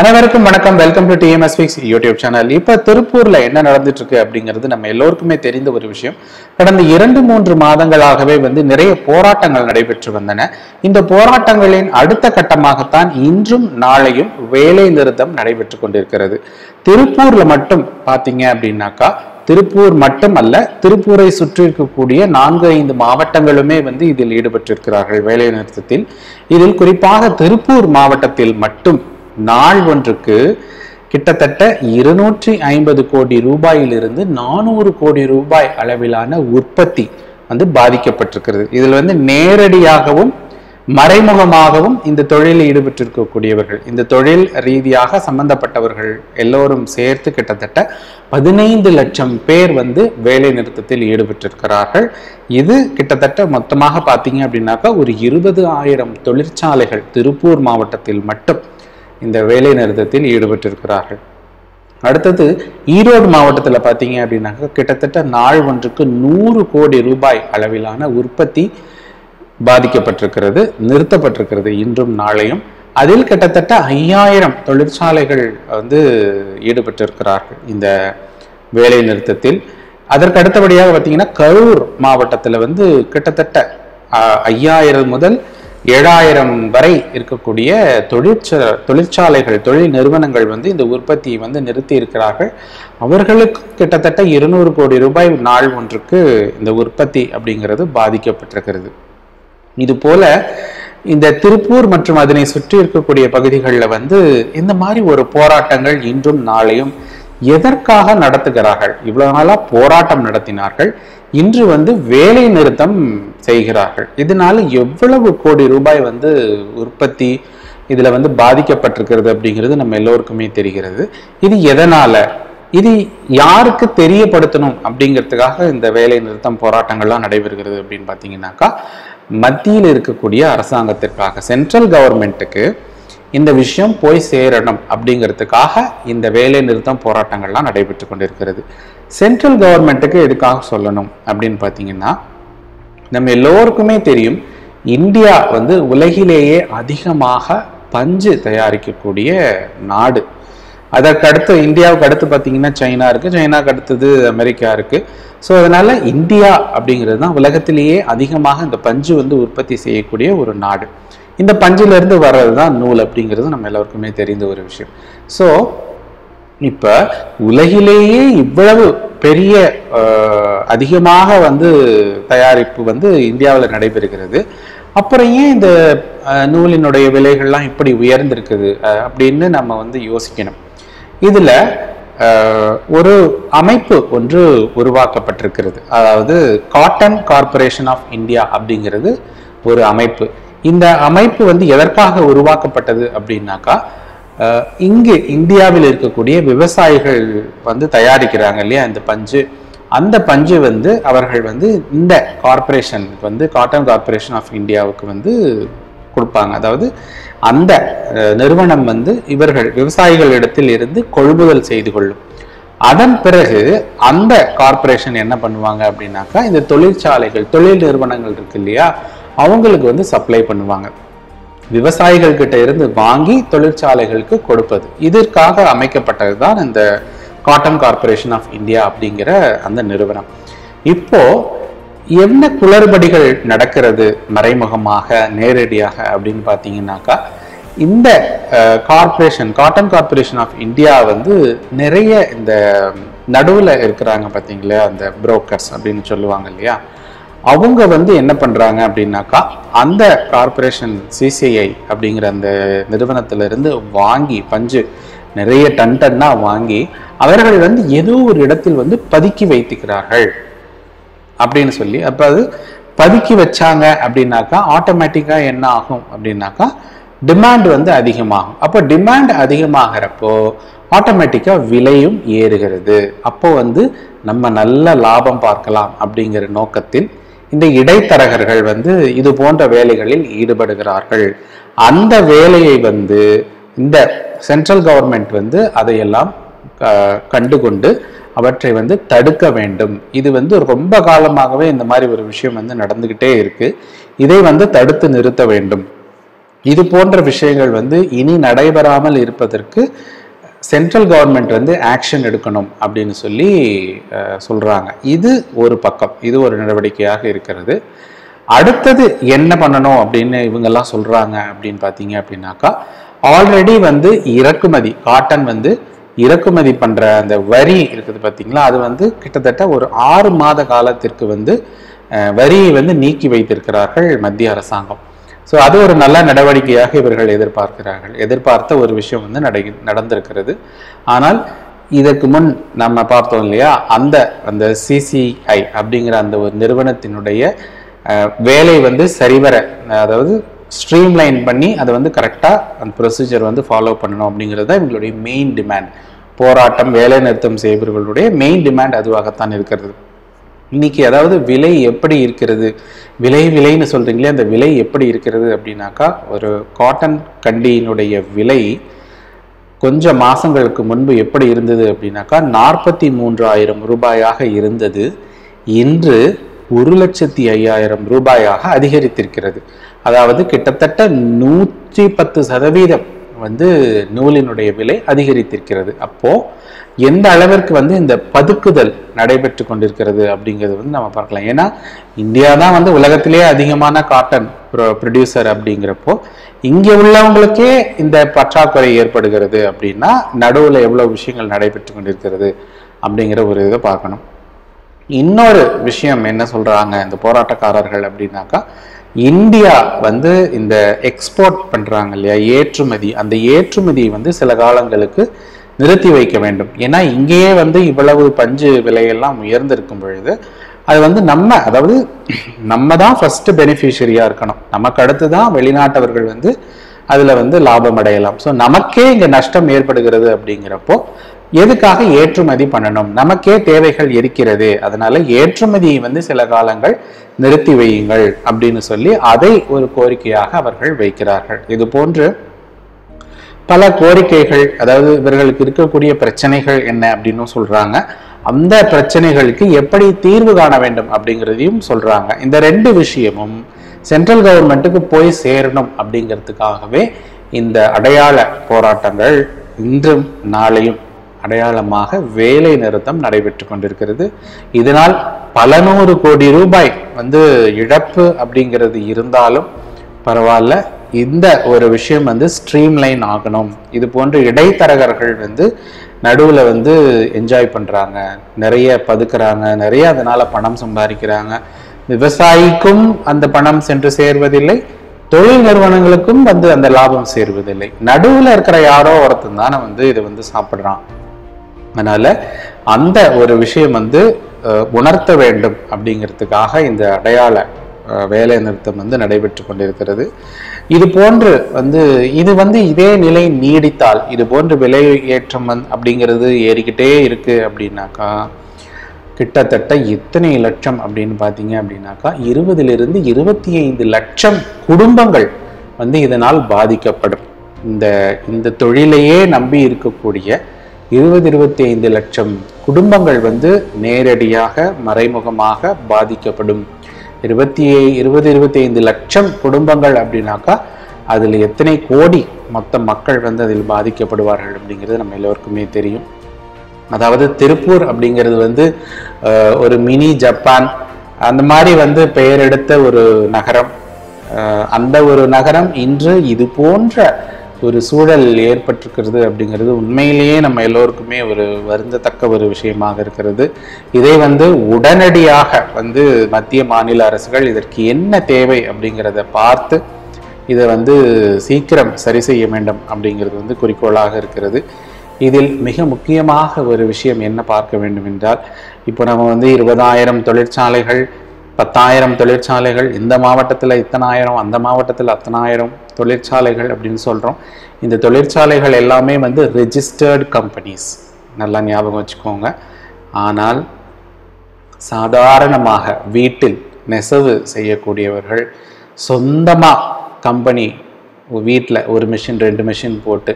அனைவருக்கும் வணக்கம். Welcome to TMS fix YouTube channel இப்போ திருப்பூரில் என்ன நடந்துட்டு இருக்கு அப்படிங்கிறது நம்ம எல்லோருக்குமே தெரிந்த ஒரு விஷயம். கடந்த இரண்டு மூன்று மாதங்களாகவே வந்து நிறைய போராட்டங்கள் நடைபெற்று வந்தன. இந்த போராட்டங்களின் அடுத்த கட்டமாகத்தான் இன்றும் நாளையும் வேலை நிறுத்தம் நடைபெற்று கொண்டிருக்கிறது. திருப்பூர்ல மட்டும் பாத்தீங்க அப்படின்னாக்கா திருப்பூர் மட்டுமல்ல திருப்பூரை சுற்றி இருக்கக்கூடிய நான்கு ஐந்து மாவட்டங்களுமே வந்து இதில் ஈடுபட்டிருக்கிறார்கள் வேலை நிறுத்தத்தில். இதில் குறிப்பாக திருப்பூர் மாவட்டத்தில் மட்டும் நாள் ஒன்றுக்கு கிட்டத்தட்ட இருநூற்றி ஐம்பது கோடி ரூபாயிலிருந்து நானூறு கோடி ரூபாய் அளவிலான உற்பத்தி வந்து பாதிக்கப்பட்டிருக்கிறது. இதில் வந்து நேரடியாகவும் மறைமுகமாகவும் இந்த தொழிலில் ஈடுபட்டிருக்கக்கூடியவர்கள் இந்த தொழில் ரீதியாக சம்பந்தப்பட்டவர்கள் எல்லோரும் சேர்த்து கிட்டத்தட்ட பதினைந்து லட்சம் பேர் வந்து வேலை நிறுத்தத்தில் ஈடுபட்டிருக்கிறார்கள். இது கிட்டத்தட்ட மொத்தமாக பார்த்தீங்க அப்படின்னாக்கா ஒரு இருபது ஆயிரம் தொழிற்சாலைகள் திருப்பூர் மாவட்டத்தில் மட்டும் இந்த வேலை நிறுத்தத்தில் ஈடுபட்டிருக்கிறார்கள். அடுத்தது ஈரோடு மாவட்டத்தில் பார்த்தீங்க அப்படின்னாக்கா கிட்டத்தட்ட நாள் ஒன்றுக்கு நூறு கோடி ரூபாய் அளவிலான உற்பத்தி பாதிக்கப்பட்டிருக்கிறது நிறுத்தப்பட்டிருக்கிறது இன்றும் நாளையும். அதில் கிட்டத்தட்ட ஐயாயிரம் தொழிற்சாலைகள் வந்து ஈடுபட்டிருக்கிறார்கள் இந்த வேலை நிறுத்தத்தில். அதற்கு அடுத்தபடியாக பார்த்தீங்கன்னா கரூர் மாவட்டத்தில் வந்து கிட்டத்தட்ட ஐயாயிரம் முதல் ஏழாயிரம் வரை இருக்கக்கூடிய தொழிற்ச தொழிற்சாலைகள் தொழில் நிறுவனங்கள் வந்து இந்த உற்பத்தியை வந்து நிறுத்தி இருக்கிறார்கள். அவர்களுக்கு கிட்டத்தட்ட இருநூறு கோடி ரூபாய் நாள் ஒன்றுக்கு இந்த உற்பத்தி அப்படிங்கிறது பாதிக்கப்பட்டிருக்கிறது. இது போல இந்த திருப்பூர் மற்றும் அதனை சுற்றி இருக்கக்கூடிய பகுதிகளில் வந்து இந்த மாதிரி ஒரு போராட்டங்கள் இன்றும் நாளையும் எதற்காக நடத்துகிறார்கள்? இவ்வளவு நாளாக போராட்டம் நடத்தினார்கள். இன்று வந்து வேலை நிறுத்தம் செய்கிறார்கள். இதனால எவ்வளவு கோடி ரூபாய் வந்து உற்பத்தி இதில் வந்து பாதிக்கப்பட்டிருக்கிறது அப்படிங்கிறது நம்ம எல்லோருக்குமே தெரிகிறது. இது எதனால? இது யாருக்கு தெரியப்படுத்தணும் அப்படிங்கிறதுக்காக இந்த வேலை நிறுத்தம் போராட்டங்கள்லாம் நடைபெறுகிறது அப்படின்னு பார்த்தீங்கன்னாக்கா மத்தியில் இருக்கக்கூடிய அரசாங்கத்திற்காக சென்ட்ரல் கவர்மெண்ட்டுக்கு இந்த விஷயம் போய் சேரணும் அப்படிங்கிறதுக்காக இந்த வேலை நிறுத்தம் போராட்டங்கள்லாம் நடைபெற்று கொண்டிருக்கிறது. சென்ட்ரல் கவர்மெண்ட்டுக்கு எதுக்காக சொல்லணும் அப்படின்னு பார்த்தீங்கன்னா நம்ம எல்லோருக்குமே தெரியும் இந்தியா வந்து உலகிலேயே அதிகமாக பஞ்சு தயாரிக்கக்கூடிய நாடு. அதற்கு அடுத்து இந்தியாவுக்கு அடுத்து பார்த்தீங்கன்னா சைனா இருக்கு சைனாவுக்கு அடுத்தது அமெரிக்கா இருக்கு. ஸோ அதனால் இந்தியா அப்படிங்கிறது தான் உலகத்திலேயே அதிகமாக இந்த பஞ்சு வந்து உற்பத்தி செய்யக்கூடிய ஒரு நாடு. இந்த பஞ்சுலேருந்து வர்றது தான் நூல் அப்படிங்கிறது நம்ம எல்லாருக்குமே தெரிந்த ஒரு விஷயம். ஸோ இப்ப உலகிலேயே இவ்வளவு பெரிய அதிகமாக வந்து தயாரிப்பு வந்து இந்தியாவில் நடைபெறுகிறது. அப்புறம் ஏன் இந்த நூலினுடைய விலைகள்லாம் இப்படி உயர்ந்திருக்குது? அப்படின்னு நம்ம வந்து யோசிக்கணும். இதுல ஒரு அமைப்பு ஒன்று உருவாக்கப்பட்டிருக்கிறது. அதாவது காட்டன் கார்ப்பரேஷன் ஆஃப் இந்தியா அப்படிங்கிறது ஒரு அமைப்பு. இந்த அமைப்பு வந்து எதற்காக உருவாக்கப்பட்டது அப்படின்னாக்கா இங்கு இந்தியாவில் இருக்கக்கூடிய விவசாயிகள் வந்து தயாரிக்கிறாங்க இல்லையா இந்த பஞ்சு. அந்த பஞ்சு வந்து அவர்கள் வந்து இந்த கார்ப்பரேஷன் வந்து காட்டன் கார்ப்பரேஷன் ஆஃப் இந்தியாவுக்கு வந்து கொடுப்பாங்க. அதாவது அந்த நிறுவனம் வந்து இவர்கள் விவசாயிகளிடத்தில் இருந்து கொள்முதல் செய்து கொள்ளும். அதன் பிறகு அந்த கார்ப்பரேஷன் என்ன பண்ணுவாங்க அப்படின்னாக்கா இந்த தொழிற்சாலைகள் தொழில் நிறுவனங்கள் இருக்கு இல்லையா அவங்களுக்கு வந்து சப்ளை பண்ணுவாங்க. விவசாயிகள் கிட்ட இருந்து வாங்கி தொழிற்சாலைகளுக்கு கொடுப்பது. இதற்காக அமைக்கப்பட்டது தான் இந்த காட்டன் கார்ப்பரேஷன் ஆஃப் இந்தியா அப்படிங்கிற அந்த நிறுவனம். இப்போ என்ன குளறுபடிகள் நடக்கிறது மறைமுகமாக நேரடியாக அப்படின்னு பார்த்தீங்கன்னாக்கா இந்த corporation cotton corporation of India வந்து நிறைய இந்த நடுவில் இருக்கிறாங்க பார்த்தீங்களா அந்த புரோக்கர்ஸ் அப்படின்னு சொல்லுவாங்க இல்லையா? அவங்க வந்து என்ன பண்ணுறாங்க அப்படின்னாக்கா அந்த கார்ப்பரேஷன் சிசிஐ அப்படிங்கிற அந்த நிறுவனத்திலிருந்து வாங்கி பஞ்சு நிறைய டன் டன்னாக வாங்கி அவர்கள் வந்து ஏதோ ஒரு இடத்தில் வந்து பதுக்கி வைத்துக்கிறார்கள் அப்படின்னு சொல்லி அப்போ அது பதுக்கி வச்சாங்க அப்படின்னாக்கா ஆட்டோமேட்டிக்காக என்ன ஆகும் அப்படின்னாக்கா டிமாண்ட் வந்து அதிகமாகும். அப்போ டிமாண்ட் அதிகமாகிறப்போ ஆட்டோமேட்டிக்காக விலையும் ஏறுகிறது. அப்போ வந்து நம்ம நல்ல லாபம் பார்க்கலாம் அப்படிங்கிற நோக்கத்தில் இந்த இடைத்தரகர்கள் வந்து இது போன்ற வேலைகளில் ஈடுபடுகிறார்கள். அந்த வேலையை வந்து இந்த சென்ட்ரல் கவர்மெண்ட் வந்து அதையெல்லாம் க- கண்டுகொண்டு அவற்றை வந்து தடுக்க வேண்டும். இது வந்து ரொம்ப காலமாகவே இந்த மாதிரி ஒரு விஷயம் வந்து நடந்துக்கிட்டே இருக்கு. இதை வந்து தடுத்து நிறுத்த வேண்டும். இது போன்ற விஷயங்கள் வந்து இனி நடைபெறாமல் இருப்பதற்கு சென்ட்ரல் கவர்மெண்ட் வந்து ஆக்ஷன் எடுக்கணும் அப்படின்னு சொல்லி சொல்கிறாங்க இது ஒரு பக்கம். இது ஒரு நடவடிக்கையாக இருக்கிறது. அடுத்தது என்ன பண்ணணும் அப்படின்னு இவங்கெல்லாம் சொல்கிறாங்க அப்படின்னு பார்த்தீங்க அப்படின்னாக்கா ஆல்ரெடி வந்து இறக்குமதி காட்டன் வந்து இறக்குமதி பண்ணுற அந்த வரி இருக்குது பார்த்தீங்களா? அது வந்து கிட்டத்தட்ட ஒரு ஆறு மாத காலத்திற்கு வந்து வரியை வந்து நீக்கி வைத்திருக்கிறார்கள் மத்திய அரசாங்கம். ஸோ அது ஒரு நல்ல நடவடிக்கையாக இவர்கள் எதிர்பார்க்கிறார்கள். எதிர்பார்த்த ஒரு விஷயம் வந்து நடை நடந்திருக்கிறது. ஆனால் இதற்கு முன் நம்ம பார்த்தோம் இல்லையா அந்த அந்த சிசிஐ அப்படிங்கிற அந்த ஒரு நிறுவனத்தினுடைய வேலை வந்து சரிவர அதாவது ஸ்ட்ரீம்லைன் பண்ணி அதை வந்து கரெக்டாக அந்த ப்ரொசீஜர் வந்து ஃபாலோ பண்ணணும் அப்படிங்கிறது தான் இவங்களுடைய மெயின் டிமாண்ட் போராட்டம் வேலை நிறுத்தம் செய்பவர்களுடைய மெயின் டிமாண்ட் அதுவாகத்தான் இருக்கிறது. இன்னைக்கு அதாவது விலை எப்படி இருக்கிறது? விலை விலைன்னு சொல்கிறீங்களே அந்த விலை எப்படி இருக்கிறது அப்படின்னாக்கா ஒரு காட்டன் கண்டியினுடைய விலை கொஞ்சம் மாதங்களுக்கு முன்பு எப்படி இருந்தது அப்படின்னாக்கா நாற்பத்தி மூன்றாயிரம் ரூபாயாக இருந்தது. இன்று ஒரு லட்சத்தி ஐயாயிரம் ரூபாயாக அதிகரித்திருக்கிறது. அதாவது கிட்டத்தட்ட நூற்றி பத்து சதவீதம். வந்து நூலினுடைய விலை அதிகரித்திருக்கிறது. அப்போ எந்த அளவிற்கு வந்து இந்த பதுக்குதல் நடைபெற்று கொண்டிருக்கிறது அப்படிங்கிறது வந்து நம்ம பார்க்கலாம். ஏன்னா இந்தியா தான் வந்து உலகத்திலேயே அதிகமான காட்டன் ப்ரொடியூசர் அப்படிங்கிறப்போ இங்கே உள்ளவங்களுக்கே இந்த பற்றாக்குறை ஏற்படுகிறது அப்படின்னா நடுவில் எவ்வளோ விஷயங்கள் நடைபெற்று கொண்டிருக்கிறது அப்படிங்கிற ஒரு இதை பார்க்கணும். இன்னொரு விஷயம் என்ன சொல்றாங்க இந்த போராட்டக்காரர்கள் அப்படின்னாக்கா இந்தியா வந்து இந்த எக்ஸ்போர்ட் பண்ணுறாங்க இல்லையா? ஏற்றுமதி. அந்த ஏற்றுமதியை வந்து சில காலங்களுக்கு நிறுத்தி வைக்க வேண்டும். ஏன்னா இங்கேயே வந்து இவ்வளவு பஞ்சு விலையெல்லாம் உயர்ந்திருக்கும் பொழுது அது வந்து நம்ம அதாவது நம்ம தான் ஃபஸ்ட்டு பெனிஃபிஷரியாக இருக்கணும். நமக்கு அடுத்து தான் வெளிநாட்டவர்கள் வந்து அதில் வந்து லாபம் அடையலாம். ஸோ நமக்கே இங்கே நஷ்டம் ஏற்படுகிறது அப்படிங்கிறப்போ எதுக்காக ஏற்றுமதி பண்ணணும்? நமக்கே தேவைகள் இருக்கிறது. அதனால ஏற்றுமதியை வந்து சில காலங்கள் நிறுத்தி வையுங்கள் அப்படின்னு சொல்லி அதை ஒரு கோரிக்கையாக அவர்கள் வைக்கிறார்கள். இது போன்று பல கோரிக்கைகள் அதாவது இவர்களுக்கு இருக்கக்கூடிய பிரச்சனைகள் என்ன அப்படின்னு சொல்றாங்க. அந்த பிரச்சனைகளுக்கு எப்படி தீர்வு காண வேண்டும் அப்படிங்கிறதையும் சொல்றாங்க. இந்த ரெண்டு விஷயமும் சென்ட்ரல் கவர்மெண்ட்டுக்கு போய் சேரணும் அப்படிங்கிறதுக்காகவே இந்த அடையாள போராட்டங்கள் இன்றும் நாளையும் அடையாளமாக வேலை நிறுத்தம் நடைபெற்று கொண்டிருக்கிறது. இதனால் பல நூறு கோடி ரூபாய் வந்து இழப்பு அப்படிங்கிறது இருந்தாலும் பரவாயில்ல. இந்த ஒரு விஷயம் வந்து ஸ்ட்ரீம்லைன் ஆகணும். இது போன்ற இடைத்தரகர்கள் வந்து நடுவில் வந்து என்ஜாய் பண்ணுறாங்க நிறைய பதுக்குறாங்க. நிறைய அதனால் பணம் சம்பாதிக்கிறாங்க. விவசாயிக்கும் அந்த பணம் சென்று சேர்வதில்லை. தொழில் நிறுவனங்களுக்கும் வந்து அந்த லாபம் சேர்வதில்லை. நடுவில் இருக்கிற யாரோ ஒருத்தன் தானே வந்து இதை வந்து சாப்பிட்றான். அதனால் அந்த ஒரு விஷயம் வந்து உணர்த்த வேண்டும் அப்படிங்கிறதுக்காக இந்த அடையாள வேலை நிறுத்தம் வந்து நடைபெற்று கொண்டிருக்கிறது. இது போன்று வந்து இது வந்து இதே நிலை நீடித்தால் இது போன்று விலை ஏற்றம் வந் அப்படிங்கிறது ஏறிக்கிட்டே இருக்குது அப்படின்னாக்கா கிட்டத்தட்ட எத்தனை லட்சம் அப்படின்னு பார்த்தீங்க அப்படின்னாக்கா இருபதிலிருந்து இருபத்தி ஐந்து லட்சம் குடும்பங்கள் வந்து இதனால் பாதிக்கப்படும். இந்த இந்த தொழிலையே நம்பி இருக்கக்கூடிய இருபது இருபத்தி ஐந்து லட்சம் குடும்பங்கள் வந்து நேரடியாக மறைமுகமாக பாதிக்கப்படும். இருபத்தி இருபது இருபத்தி ஐந்து லட்சம் குடும்பங்கள் அப்படின்னாக்கா அதில் எத்தனை கோடி மொத்த மக்கள் வந்து அதில் பாதிக்கப்படுவார்கள் அப்படிங்கிறது நம்ம எல்லோருக்குமே தெரியும். அதாவது திருப்பூர் அப்படிங்கிறது வந்து ஒரு மினி ஜப்பான் அந்த மாதிரி வந்து பெயர் எடுத்த ஒரு நகரம். அஹ், அந்த ஒரு நகரம் இன்று இது போன்ற ஒரு சூழல் ஏற்பட்டிருக்கிறது அப்படிங்கிறது உண்மையிலேயே நம்ம எல்லோருக்குமே ஒரு வருந்தத்தக்க ஒரு விஷயமாக இருக்கிறது. இதை வந்து உடனடியாக வந்து மத்திய மாநில அரசுகள் இதற்கு என்ன தேவை அப்படிங்கிறத பார்த்து இதை வந்து சீக்கிரம் சரி செய்ய வேண்டும் அப்படிங்கிறது வந்து குறிக்கோளாக இருக்கிறது. இதில் மிக முக்கியமாக ஒரு விஷயம் என்ன பார்க்க வேண்டும் என்றால் இப்போ நம்ம வந்து இருபதாயிரம் தொழிற்சாலைகள் பத்தாயிரம் தொழிற்சாலைகள் இந்த மாவட்டத்தில் இத்தனாயிரம் அந்த மாவட்டத்தில் அத்தனாயிரம் தொழிற்சாலைகள் அப்படின்னு சொல்கிறோம் இந்த தொழிற்சாலைகள் எல்லாமே வந்து ரெஜிஸ்டர்டு கம்பெனிஸ் நல்லா ஞாபகம் வச்சுக்கோங்க. ஆனால் சாதாரணமாக வீட்டில் நெசவு செய்யக்கூடியவர்கள் சொந்தமாக கம்பெனி வீட்டில் ஒரு மிஷின் ரெண்டு மிஷின் போட்டு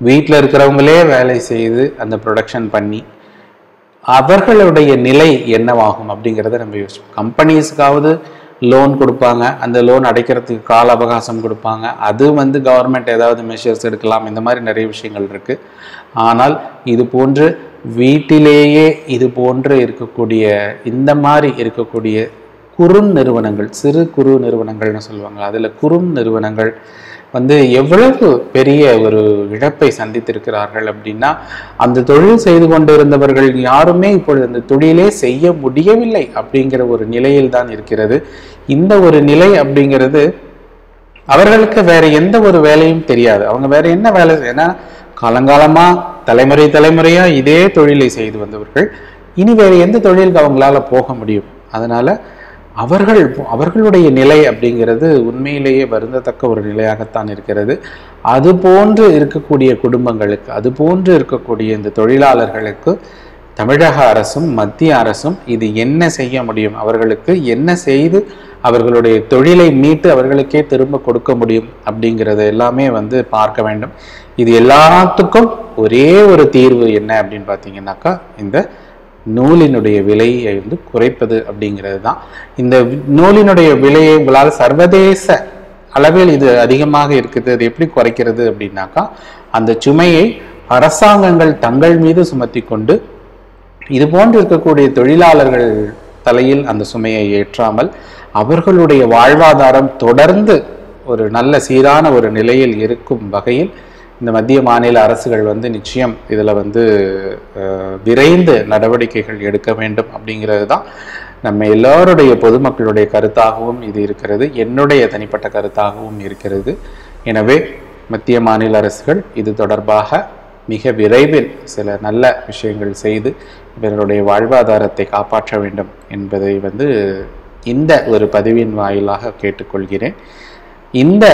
வீட்டில் இருக்கிறவங்களே வேலை செய்து அந்த ப்ரொடக்ஷன் பண்ணி அவர்களுடைய நிலை என்னவாகும் அப்படிங்கிறத நம்ம யோசிப்போம். கம்பெனிஸ்க்காவது லோன் கொடுப்பாங்க. அந்த லோன் அடைக்கிறதுக்கு கால அவகாசம் கொடுப்பாங்க. அது வந்து கவர்மெண்ட் ஏதாவது மெஷர்ஸ் எடுக்கலாம். இந்த மாதிரி நிறைய விஷயங்கள் இருக்குது ஆனால் இது போன்று வீட்டிலேயே இது போன்று இருக்கக்கூடிய இந்த மாதிரி இருக்கக்கூடிய குறும் நிறுவனங்கள் சிறு குறு நிறுவனங்கள்னு சொல்லுவாங்க. அதில் குறும் நிறுவனங்கள் வந்து எவ்வளவு பெரிய ஒரு இழப்பை சந்தித்திருக்கிறார்கள் அப்படின்னா அந்த தொழில் செய்து கொண்டிருந்தவர்கள் யாருமே இப்பொழுது அந்த தொழிலே செய்ய முடியவில்லை அப்படிங்கிற ஒரு நிலையில் தான் இருக்கிறது. இந்த ஒரு நிலை அப்படிங்கிறது அவர்களுக்கு வேற எந்த ஒரு வேலையும் தெரியாது. அவங்க வேற என்ன வேலை ஏன்னா காலங்காலமா தலைமுறை தலைமுறையா இதே தொழிலை செய்து வந்தவர்கள். இனி வேற எந்த தொழிலுக்கு அவங்களால போக முடியும்? அதனால அவர்கள் அவர்களுடைய நிலை அப்படிங்கிறது உண்மையிலேயே வருந்தத்தக்க ஒரு நிலையாகத்தான் இருக்கிறது. அது போன்று இருக்கக்கூடிய குடும்பங்களுக்கு அது போன்று இருக்கக்கூடிய இந்த தொழிலாளர்களுக்கு தமிழக அரசும் மத்திய அரசும் இது என்ன செய்ய முடியும்? அவர்களுக்கு என்ன செய்து அவர்களுடைய தொழிலை மீட்டு அவர்களுக்கே திரும்ப கொடுக்க முடியும்? அப்படிங்கிறது எல்லாமே வந்து பார்க்க வேண்டும். இது எல்லாத்துக்கும் ஒரே ஒரு தீர்வு என்ன அப்படின்னு பார்த்தீங்கன்னாக்கா இந்த நூலினுடைய விலையை வந்து குறைப்பது அப்படிங்கிறது தான். இந்த நூலினுடைய விலையை உங்களால் சர்வதேச அளவில் இது அதிகமாக இருக்குது அது எப்படி குறைக்கிறது அப்படின்னாக்கா அந்த சுமையை அரசாங்கங்கள் தங்கள் மீது சுமத்தி கொண்டு இது போன்று இருக்கக்கூடிய தொழிலாளர்கள் தலையில் அந்த சுமையை ஏற்றாமல் அவர்களுடைய வாழ்வாதாரம் தொடர்ந்து ஒரு நல்ல சீரான ஒரு நிலையில் இருக்கும் வகையில் இந்த மத்திய மாநில அரசுகள் வந்து நிச்சயம் இதில் வந்து விரைந்து நடவடிக்கைகள் எடுக்க வேண்டும் அப்படிங்கிறது தான் நம்ம எல்லாருடைய பொதுமக்களுடைய கருத்தாகவும் இது இருக்கிறது. என்னுடைய தனிப்பட்ட கருத்தாகவும் இருக்கிறது. எனவே மத்திய மாநில அரசுகள் இது தொடர்பாக மிக விரைவில் சில நல்ல விஷயங்கள் செய்து இவர்களுடைய வாழ்வாதாரத்தை காப்பாற்ற வேண்டும் என்பதை வந்து இந்த ஒரு பதிவின் வாயிலாக கேட்டுக்கொள்கிறேன். இந்த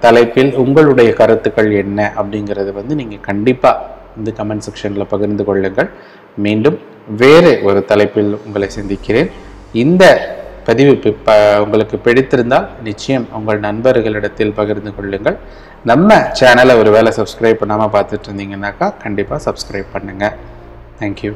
தலைப்பில் உங்களுடைய கருத்துக்கள் என்ன அப்படிங்கிறது வந்து நீங்கள் கண்டிப்பாக இந்த கமெண்ட் செக்ஷனில் பகிர்ந்து கொள்ளுங்கள். மீண்டும் வேறு ஒரு தலைப்பில் உங்களை சந்திக்கிறேன். இந்த பதிவு ப- உங்களுக்கு பிடித்திருந்தால் நிச்சயம் உங்கள் நண்பர்களிடத்தில் பகிர்ந்து கொள்ளுங்கள். நம்ம சேனலை ஒரு வேளை சப்ஸ்கிரைப் பண்ணாமல் பார்த்துட்டு இருந்தீங்கன்னாக்கா கண்டிப்பாக சப்ஸ்கிரைப் பண்ணுங்கள் தேங்க்யூ